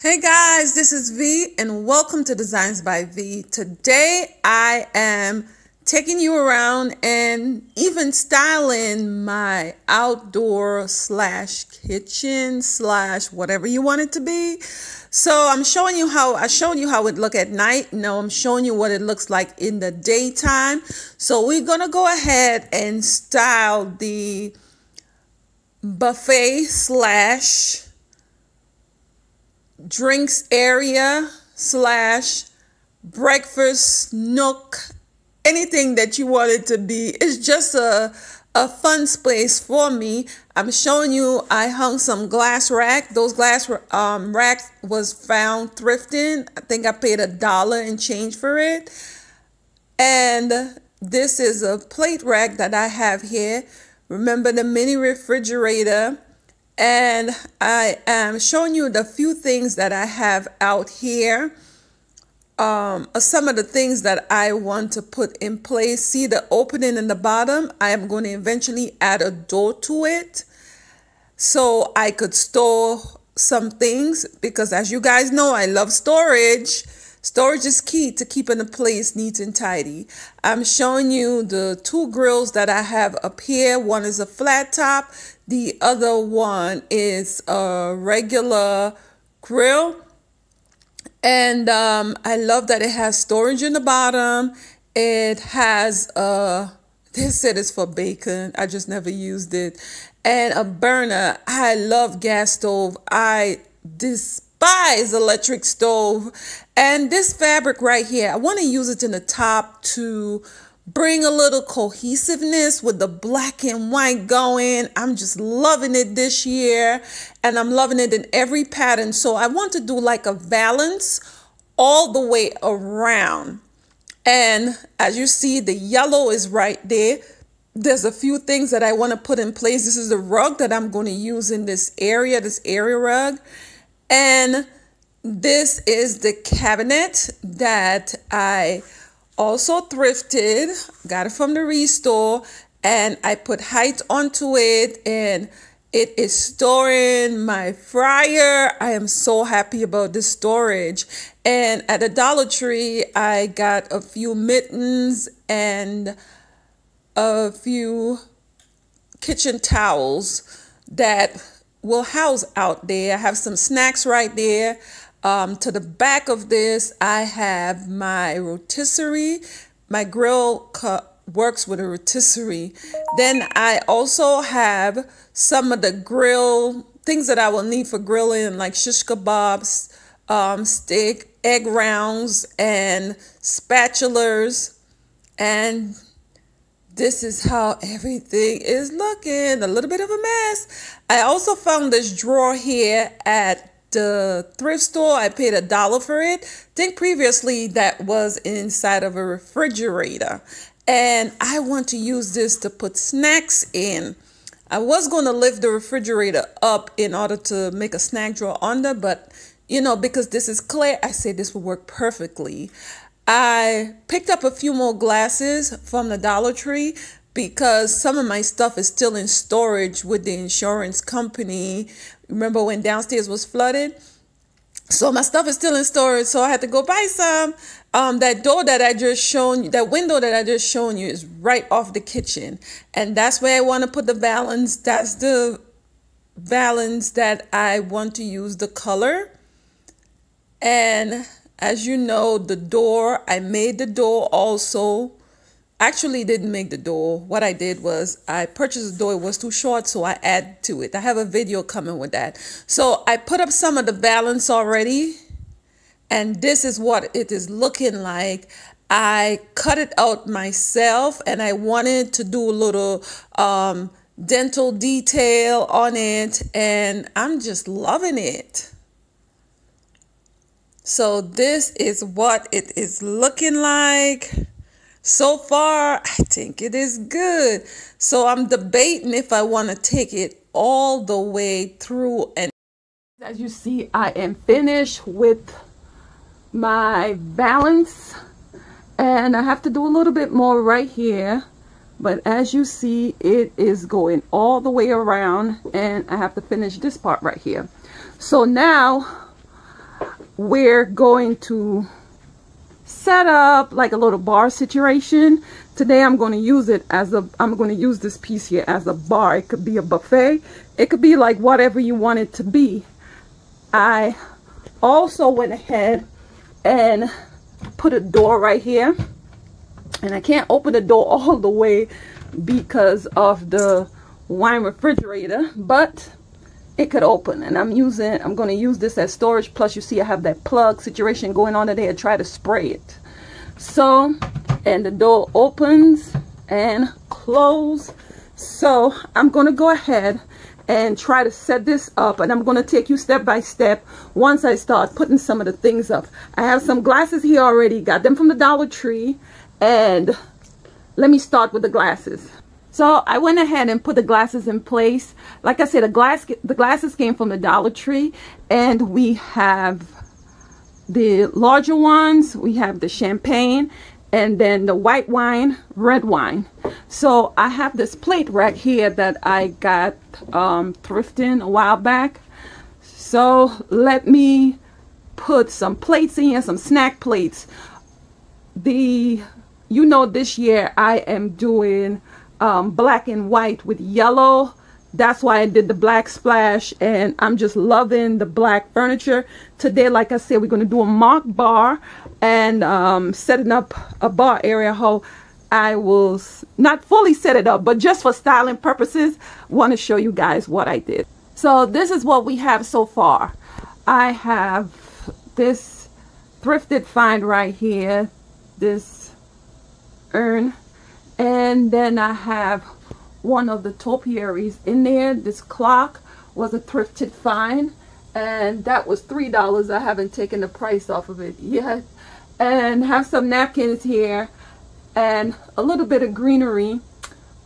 Hey guys, this is Vee and welcome to Designs by Vee. Today I am taking you around and even styling my outdoor slash kitchen slash whatever you want it to be. So I'm showing you how I showed you how it look at night. Now I'm showing you what it looks like in the daytime. So we're gonna go ahead and style the buffet slash drinks area slash breakfast nook anything that you want it to be. It's just a a fun space for me. I'm showing you i hung some glass rack. Those glass um, racks was found thrifting. I think i paid a dollar and change for it. And this is a plate rack that i have here. Remember the mini refrigerator and I am showing you the few things that I have out here. Um, some of the things that I want to put in place. See the opening in the bottom? I am going to eventually add a door to it so I could store some things because as you guys know, I love storage. Storage is key to keeping the place neat and tidy. I'm showing you the two grills that I have up here. One is a flat top. The other one is a regular grill. And um, I love that it has storage in the bottom. It has a, they said it's for bacon. I just never used it. And a burner. I love gas stove. I despise electric stove. And this fabric right here, I want to use it in the top to bring a little cohesiveness with the black and white going. I'm just loving it this year and I'm loving it in every pattern. So I want to do like a valance all the way around. And as you see, the yellow is right there. There's a few things that I want to put in place. This is the rug that I'm going to use in this area, this area rug. And this is the cabinet that I also thrifted, got it from the ReStore, and I put height onto it and it is storing my fryer. I am so happy about the storage. And at the Dollar Tree, I got a few mittens and a few kitchen towels that will house out there. I have some snacks right there. Um, to the back of this, I have my rotisserie. My grill works with a rotisserie. Then I also have some of the grill things that I will need for grilling, like shish kebabs, um, steak, egg rounds, and spatulas. And this is how everything is looking. A little bit of a mess. I also found this drawer here at the thrift store. I paid a dollar for it. Think previously that was inside of a refrigerator. And I want to use this to put snacks in. I was going to lift the refrigerator up in order to make a snack drawer under, but you know, because this is clear, I say this will work perfectly. I picked up a few more glasses from the Dollar Tree because some of my stuff is still in storage with the insurance company. Remember when downstairs was flooded? So my stuff is still in storage, so I had to go buy some. Um, that door that I just shown you, that window that I just shown you is right off the kitchen. And that's where I want to put the valance. That's the valance that I want to use the color. And as you know, the door, I made the door also actually didn't make the door. What I did was I purchased the door. It was too short, so I add to it. I have a video coming with that. So I put up some of the valance already, and this is what it is looking like. I cut it out myself, and I wanted to do a little um, dentil detail on it, and I'm just loving it. So this is what it is looking like. So far, I think it is good. So I'm debating if I want to take it all the way through. And as you see, I am finished with my valance And I have to do a little bit more right here. But as you see, it is going all the way around. And I have to finish this part right here. So now we're going to set up like a little bar situation. Today I'm going to use it as a, I'm going to use this piece here as a bar. It could be a buffet. It could be like whatever you want it to be. I also went ahead and put a door right here. And I can't open the door all the way because of the wine refrigerator, but it could open. And I'm using I'm going to use this as storage. Plus you see I have that plug situation going on today. And try to spray it. So and the door opens and close. So I'm going to go ahead and try to set this up and I'm going to take you step by step once I start putting some of the things up. I have some glasses here already. Got them from the Dollar Tree. And let me start with the glasses so I went ahead and put the glasses in place. Like I said, the glass the glasses came from the Dollar Tree and we have the larger ones, we have the champagne and then the white wine, red wine. So I have this plate rack here that I got um, thrifting a while back. So let me put some plates in here, some snack plates. The, you know, this year I am doing um, black and white with yellow. That's why I did the black splash and I'm just loving the black furniture. Today, like I said, we're going to do a mock bar and um, setting up a bar area how I will not fully set it up, but just for styling purposes, want to show you guys what I did. So this is what we have so far. I have this thrifted find right here, this urn and then I have one of the topiaries in there. This clock was a thrifted find and that was three dollars. I haven't taken the price off of it yet. And have some napkins here and a little bit of greenery.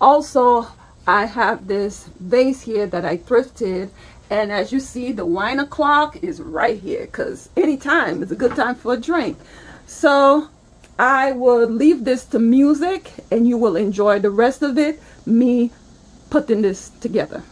Also I have this vase here that I thrifted and as you see the wine o'clock is right here because anytime is a good time for a drink. So I will leave this to music and you will enjoy the rest of it, me putting this together.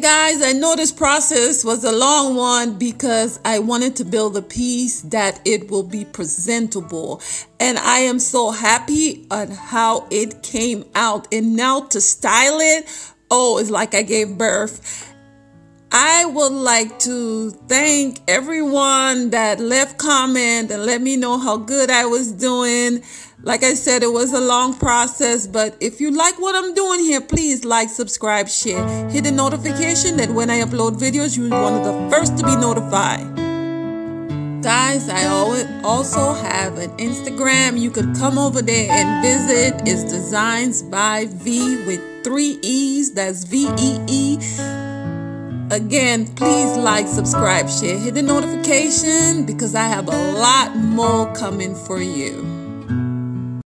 Guys, I know this process was a long one because I wanted to build a piece that it will be presentable. And I am so happy on how it came out. And now to style it, oh, it's like I gave birth. I would like to thank everyone that left comment and let me know how good I was doing. Like I said, it was a long process, but if you like what I'm doing here, please like, subscribe, share. Hit the notification that when I upload videos, you're one of the first to be notified. Guys, I also have an Instagram. You could come over there and visit. It's Designs by Vee with three E's. That's V E E. Again, please like, subscribe, share, hit the notification because I have a lot more coming for you.